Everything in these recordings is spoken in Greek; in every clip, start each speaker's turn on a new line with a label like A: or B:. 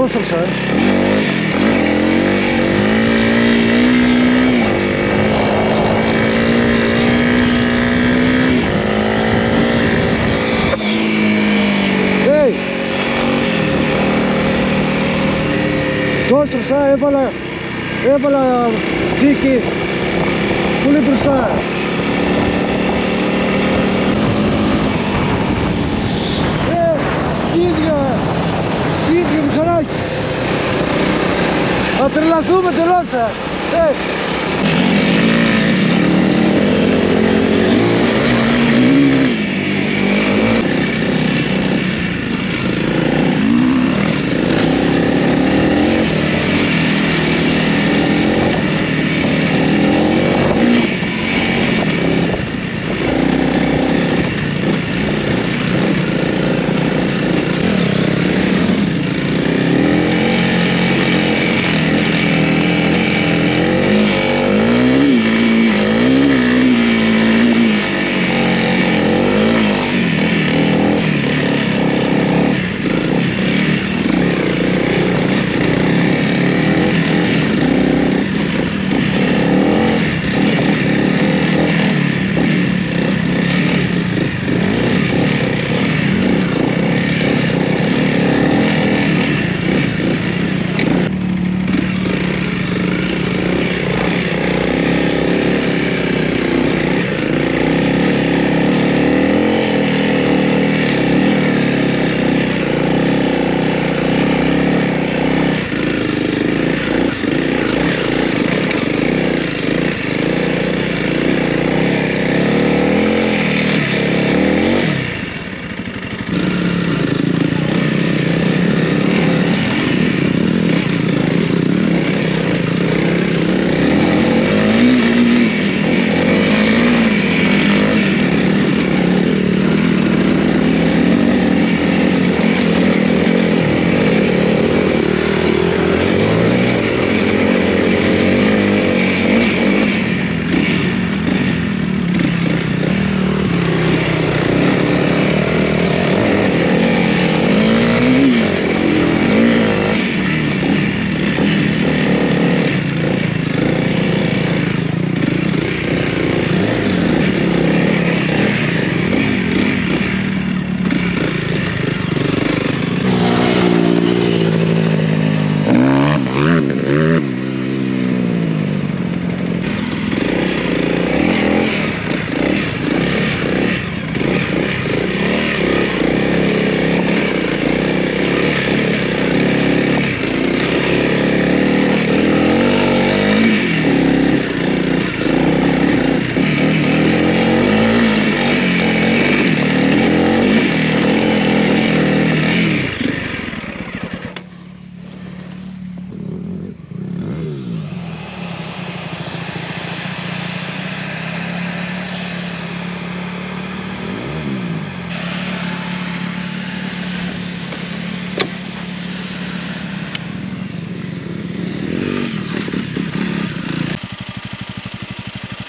A: construção. Ei! Construção, eu vou lá, eu vou lá, Ziki, pule para o Assuma, te lança! Ei!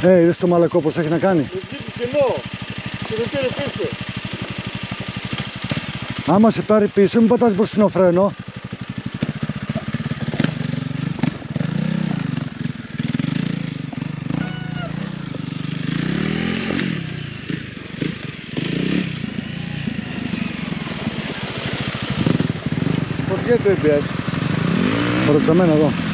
A: Ε, Ε, είδες το μαλακό πως έχει να κάνει;
B: Μου βγήκε κοινό και με πήρε πίσω.
A: Άμα σε πάρει πίσω, μην πατάς μπροστινό φρένο.
B: Πώς βγαίνει το ABS.
A: Παραταμένα εδώ.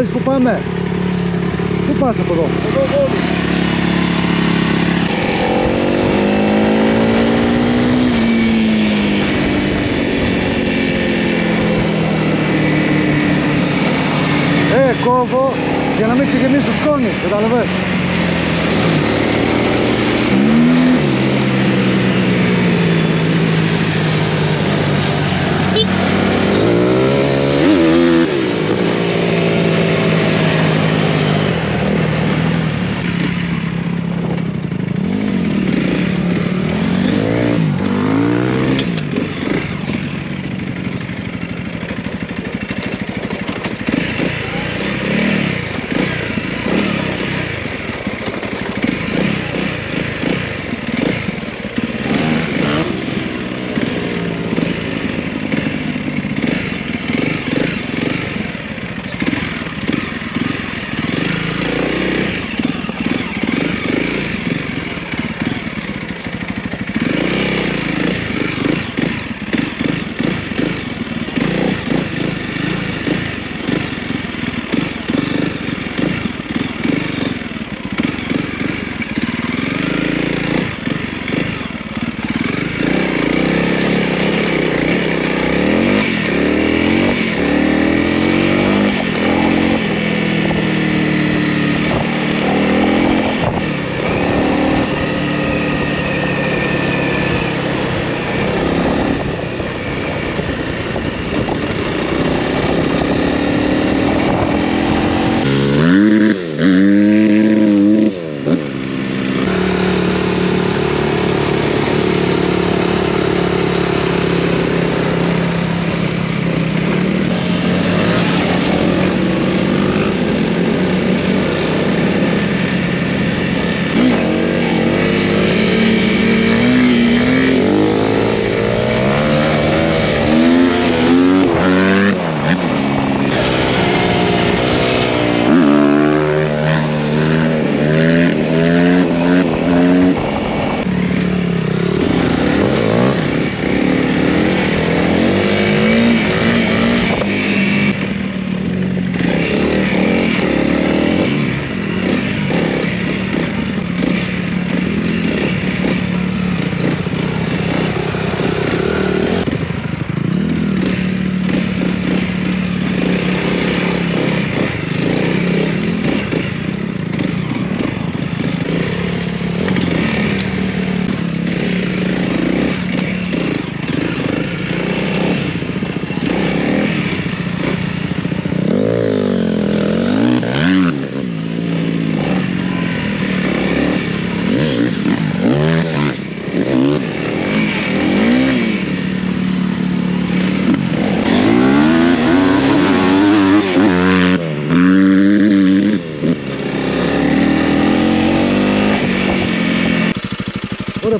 A: Ξέρεις που πάμε; Πού πας από εδώ;
B: Εδώ, εδώ.
A: Ε, κόβω για να μην συγκινήσω σκόνη, καταλαβαίνεις.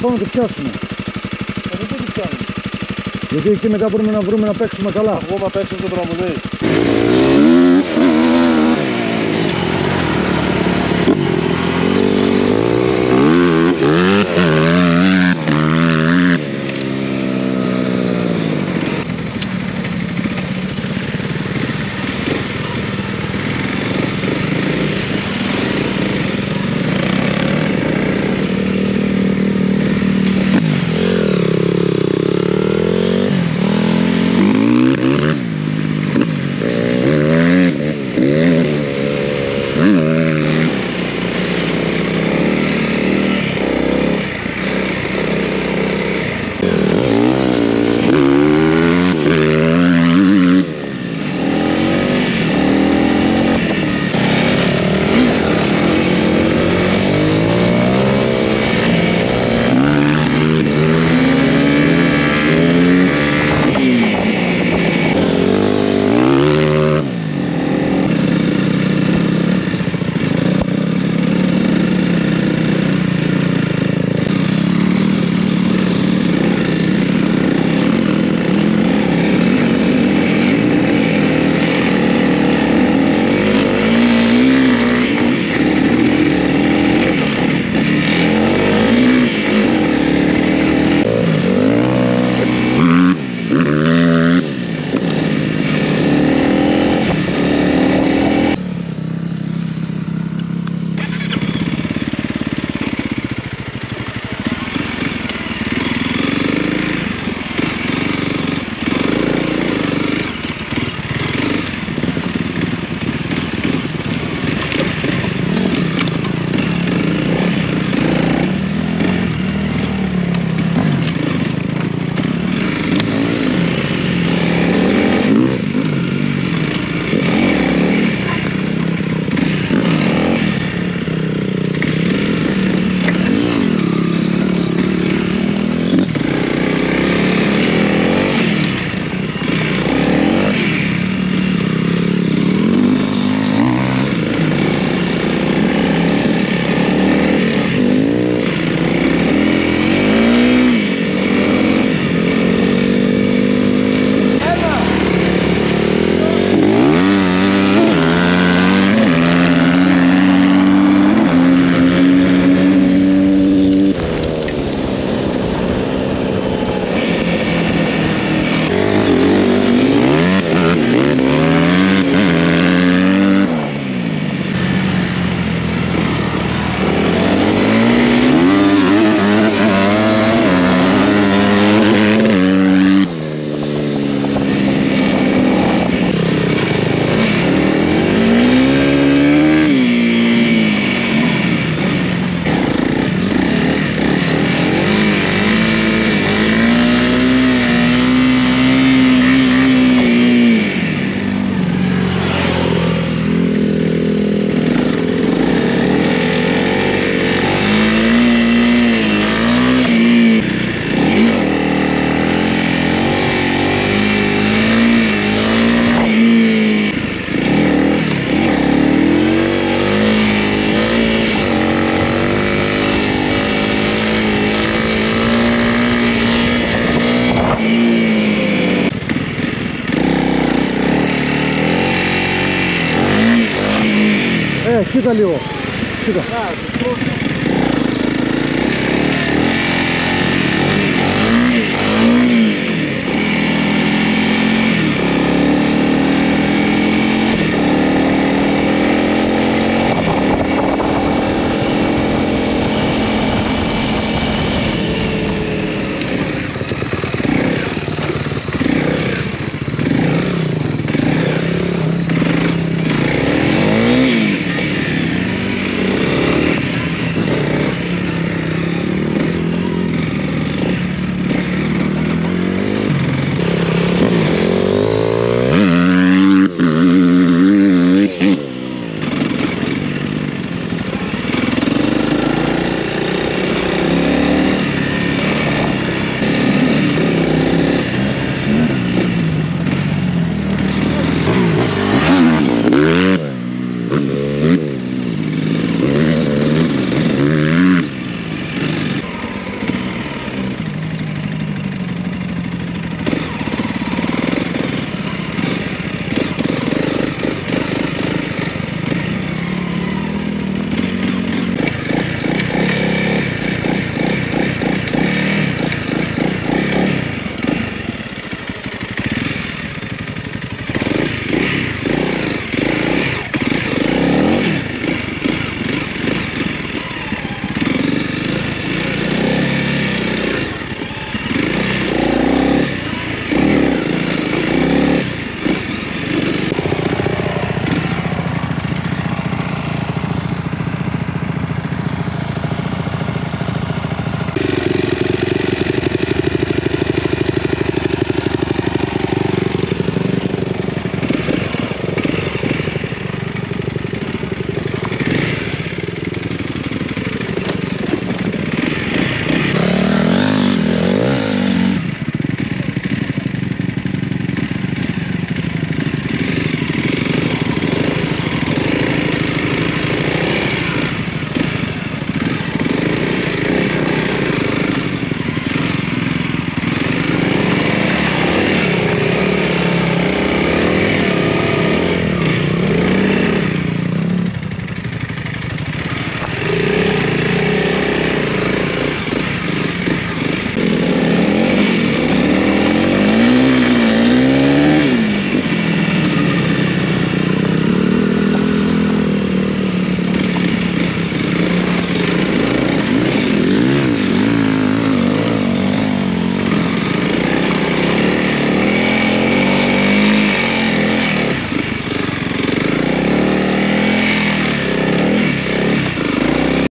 A: Ωραία, πάμε να το πιάσουμε.
B: Εγώ δεν το πιάνω.
A: Γιατί εκεί μετά μπορούμε να βρούμε να παίξουμε καλά.
B: Εγώ θα παίξω το τραγουδί.
A: ali, ó.
B: Aqui, ó.